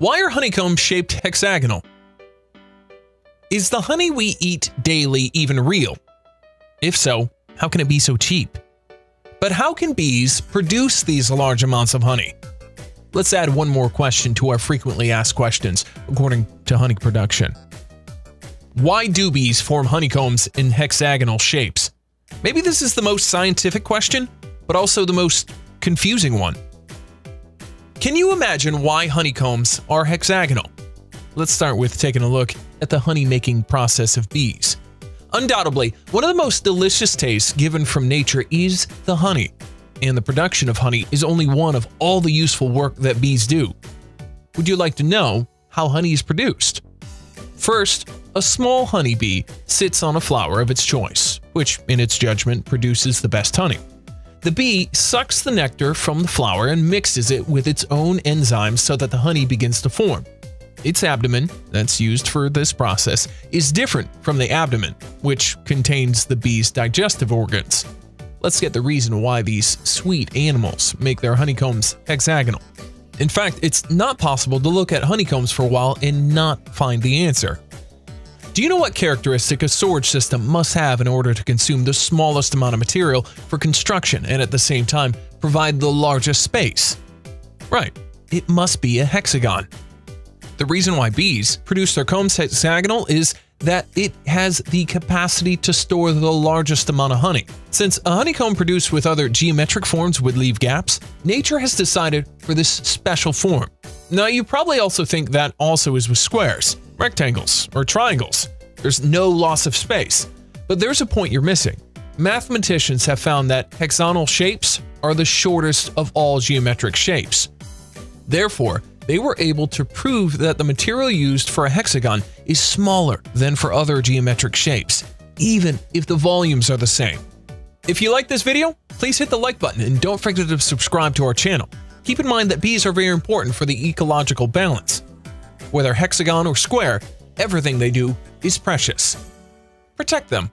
Why are honeycombs shaped hexagonal? Is the honey we eat daily even real? If so, how can it be so cheap? But how can bees produce these large amounts of honey? Let's add one more question to our frequently asked questions, according to honey production. Why do bees form honeycombs in hexagonal shapes? Maybe this is the most scientific question, but also the most confusing one. Can you imagine why honeycombs are hexagonal? Let's start with taking a look at the honey making process of bees. Undoubtedly, one of the most delicious tastes given from nature is the honey, and the production of honey is only one of all the useful work that bees do. Would you like to know how honey is produced? First, a small honeybee sits on a flower of its choice, which, in its judgment, produces the best honey. The bee sucks the nectar from the flower and mixes it with its own enzymes so that the honey begins to form. Its abdomen, that's used for this process, is different from the abdomen, which contains the bee's digestive organs. Let's get the reason why these sweet animals make their honeycombs hexagonal. In fact, it's not possible to look at honeycombs for a while and not find the answer. Do you know what characteristic a storage system must have in order to consume the smallest amount of material for construction and at the same time provide the largest space? Right, it must be a hexagon. The reason why bees produce their combs hexagonal is that it has the capacity to store the largest amount of honey. Since a honeycomb produced with other geometric forms would leave gaps, nature has decided for this special form. Now you probably also think that also is with squares, rectangles, or triangles. There's no loss of space. But there's a point you're missing. Mathematicians have found that hexagonal shapes are the shortest of all geometric shapes. Therefore, they were able to prove that the material used for a hexagon is smaller than for other geometric shapes, even if the volumes are the same. If you like this video, please hit the like button and don't forget to subscribe to our channel. Keep in mind that bees are very important for the ecological balance. Whether hexagon or square, everything they do is precious. Protect them.